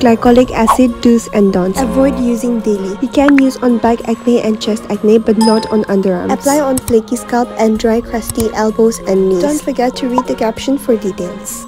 Glycolic acid do's and don'ts. Avoid using daily. You can use on back acne and chest acne but not on underarms. Apply on flaky scalp and dry crusty elbows and knees. Don't forget to read the caption for details.